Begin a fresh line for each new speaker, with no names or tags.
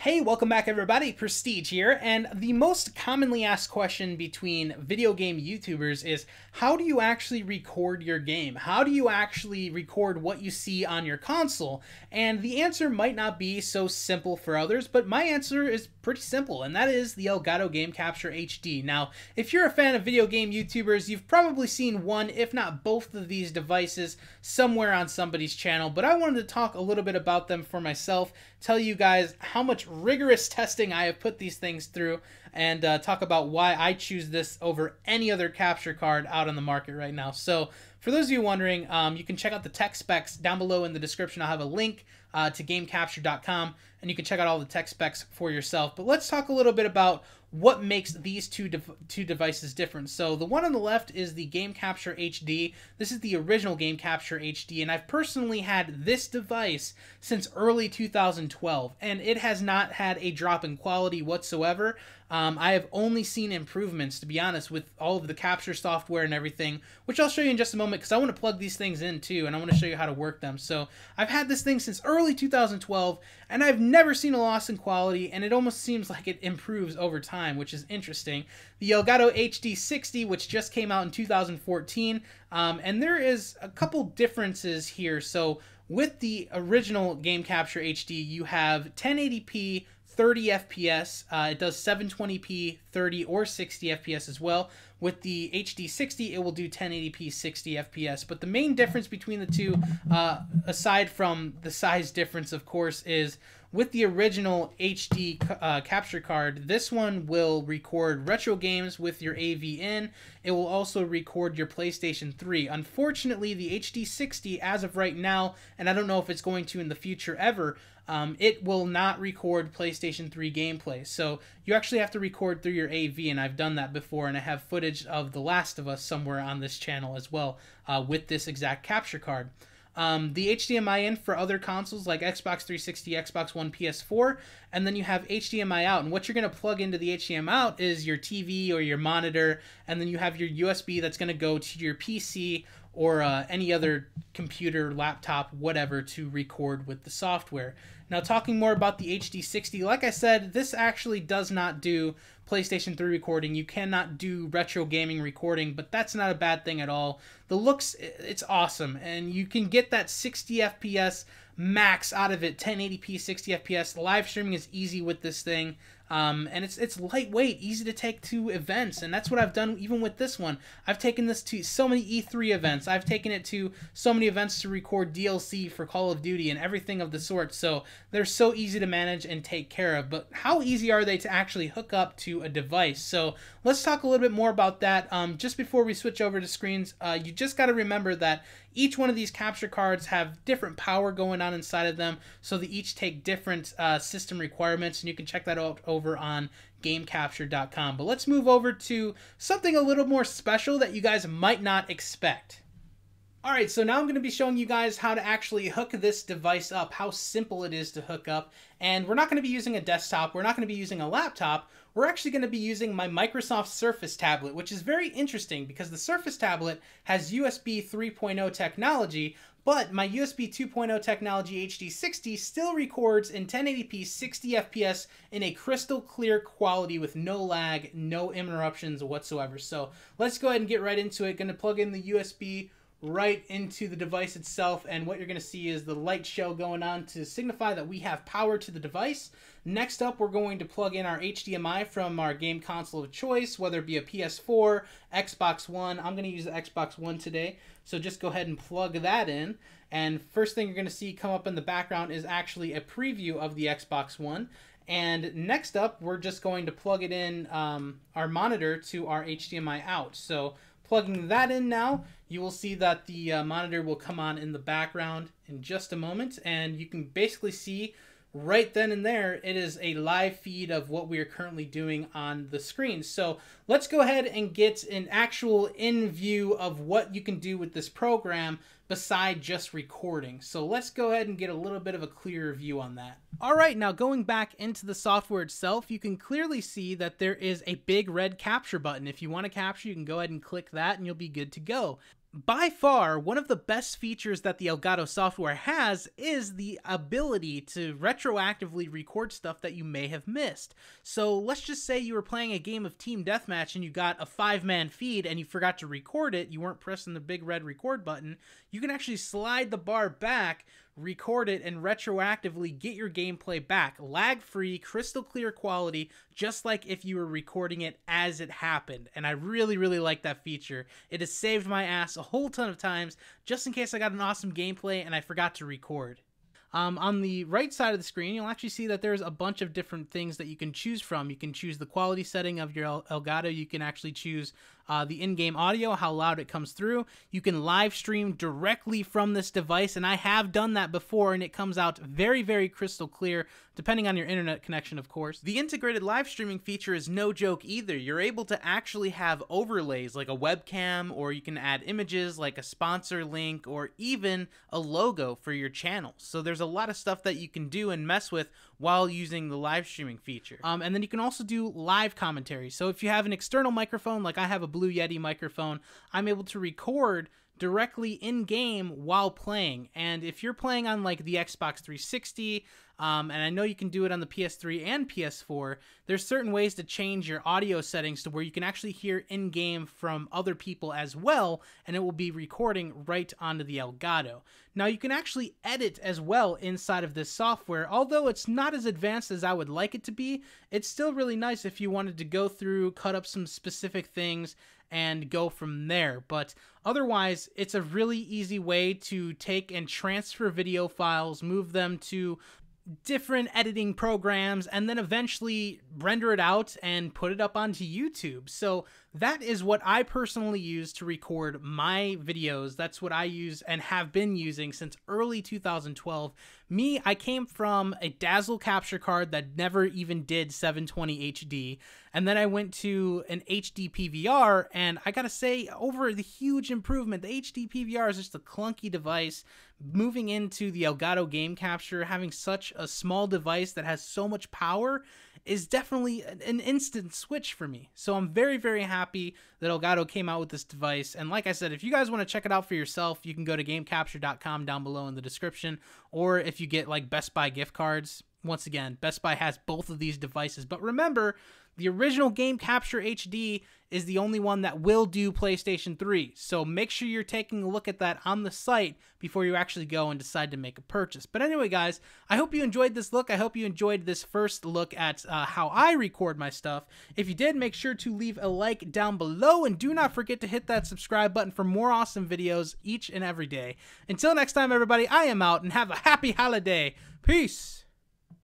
Hey, welcome back everybody, Prestige here, and the most commonly asked question between video game YouTubers is how do you actually record your game? How do you actually record what you see on your console? And the answer might not be so simple for others, but my answer is pretty simple, and that is the Elgato Game Capture HD. Now, if you're a fan of video game YouTubers, you've probably seen one, if not both of these devices somewhere on somebody's channel, but I wanted to talk a little bit about them for myself, tell you guys how much rigorous testing I have put these things through, and uh, talk about why I choose this over any other capture card out on the market right now. So, for those of you wondering, um, you can check out the tech specs down below in the description. I'll have a link uh, to GameCapture.com, and you can check out all the tech specs for yourself. But let's talk a little bit about what makes these two de two devices different. So the one on the left is the Game Capture HD. This is the original Game Capture HD, and I've personally had this device since early 2012, and it has not had a drop in quality whatsoever. Um, I have only seen improvements, to be honest, with all of the capture software and everything, which I'll show you in just a moment because I want to plug these things in too, and I want to show you how to work them. So I've had this thing since early 2012, and I've never seen a loss in quality, and it almost seems like it improves over time, which is interesting. The Elgato HD60, which just came out in 2014, um, and there is a couple differences here. So with the original Game Capture HD, you have 1080p 30 FPS. Uh, it does 720p, 30 or 60 FPS as well. With the HD60, it will do 1080p 60 FPS. But the main difference between the two, uh, aside from the size difference, of course, is with the original HD uh, capture card, this one will record retro games with your AV in. It will also record your PlayStation 3. Unfortunately, the HD60, as of right now, and I don't know if it's going to in the future ever, um, it will not record PlayStation 3 gameplay. So you actually have to record through your AV, and I've done that before, and I have footage of The Last of Us somewhere on this channel as well uh, with this exact capture card. Um, the HDMI in for other consoles like Xbox 360, Xbox One, PS4, and then you have HDMI out. And what you're going to plug into the HDMI out is your TV or your monitor, and then you have your USB that's going to go to your PC or uh, any other computer, laptop, whatever to record with the software. Now, talking more about the HD60, like I said, this actually does not do PlayStation 3 recording. You cannot do retro gaming recording, but that's not a bad thing at all. The looks, it's awesome, and you can get that 60 FPS max out of it 1080p 60 fps live streaming is easy with this thing um, and it's it's lightweight easy to take to events. And that's what i've done even with this one. I've taken this to so many e3 events. I've taken it to so many events to record dlc for call of duty and everything of the sort. So they're so easy to manage and take care of. But how easy are they to actually hook up to a device? So let's talk a little bit more about that. Um, just before we switch over to screens uh, you just got to remember that each one of these capture cards have different power going on inside of them, so they each take different uh, system requirements, and you can check that out over on GameCapture.com. But let's move over to something a little more special that you guys might not expect. Alright, so now I'm going to be showing you guys how to actually hook this device up, how simple it is to hook up, and we're not going to be using a desktop, we're not going to be using a laptop, we're actually going to be using my Microsoft Surface tablet, which is very interesting because the Surface tablet has USB 3.0 technology, but my USB 2.0 technology HD60 still records in 1080p 60 FPS in a crystal clear quality with no lag, no interruptions whatsoever. So let's go ahead and get right into it. Going to plug in the USB right into the device itself and what you're going to see is the light show going on to signify that we have power to the device. Next up we're going to plug in our HDMI from our game console of choice whether it be a PS4, Xbox One. I'm going to use the Xbox One today so just go ahead and plug that in and first thing you're going to see come up in the background is actually a preview of the Xbox One and next up we're just going to plug it in um, our monitor to our HDMI out. So Plugging that in now, you will see that the uh, monitor will come on in the background in just a moment, and you can basically see right then and there, it is a live feed of what we are currently doing on the screen. So let's go ahead and get an actual in view of what you can do with this program beside just recording. So let's go ahead and get a little bit of a clearer view on that. All right, now going back into the software itself, you can clearly see that there is a big red capture button. If you want to capture, you can go ahead and click that and you'll be good to go. By far, one of the best features that the Elgato software has is the ability to retroactively record stuff that you may have missed. So let's just say you were playing a game of Team Deathmatch and you got a five man feed and you forgot to record it, you weren't pressing the big red record button. You can actually slide the bar back, record it, and retroactively get your gameplay back. Lag free, crystal clear quality, just like if you were recording it as it happened. And I really, really like that feature. It has saved my ass a whole ton of times just in case I got an awesome gameplay and I forgot to record. Um, on the right side of the screen, you'll actually see that there's a bunch of different things that you can choose from. You can choose the quality setting of your Elgato. You can actually choose uh, the in-game audio, how loud it comes through. You can live stream directly from this device, and I have done that before, and it comes out very, very crystal clear, depending on your internet connection, of course. The integrated live streaming feature is no joke either. You're able to actually have overlays like a webcam, or you can add images like a sponsor link, or even a logo for your channel. So there's a lot of stuff that you can do and mess with while using the live streaming feature. Um, and then you can also do live commentary. So if you have an external microphone, like I have a Blue Yeti microphone, I'm able to record directly in game while playing. And if you're playing on like the Xbox 360, um, and I know you can do it on the PS3 and PS4. There's certain ways to change your audio settings to where you can actually hear in game from other people as well, and it will be recording right onto the Elgato. Now, you can actually edit as well inside of this software, although it's not as advanced as I would like it to be. It's still really nice if you wanted to go through, cut up some specific things, and go from there. But otherwise, it's a really easy way to take and transfer video files, move them to different editing programs and then eventually render it out and put it up onto YouTube. So that is what I personally use to record my videos. That's what I use and have been using since early 2012. Me, I came from a Dazzle capture card that never even did 720 HD. And then I went to an HD PVR, and I gotta say, over the huge improvement, the HD PVR is just a clunky device. Moving into the Elgato game capture, having such a small device that has so much power is definitely an instant switch for me. So I'm very, very happy that Elgato came out with this device. And like I said, if you guys want to check it out for yourself, you can go to gamecapture.com down below in the description. Or if you get like Best Buy gift cards, once again, Best Buy has both of these devices. But remember, the original Game Capture HD is the only one that will do PlayStation 3. So make sure you're taking a look at that on the site before you actually go and decide to make a purchase. But anyway, guys, I hope you enjoyed this look. I hope you enjoyed this first look at uh, how I record my stuff. If you did, make sure to leave a like down below and do not forget to hit that subscribe button for more awesome videos each and every day. Until next time, everybody, I am out and have a happy holiday. Peace.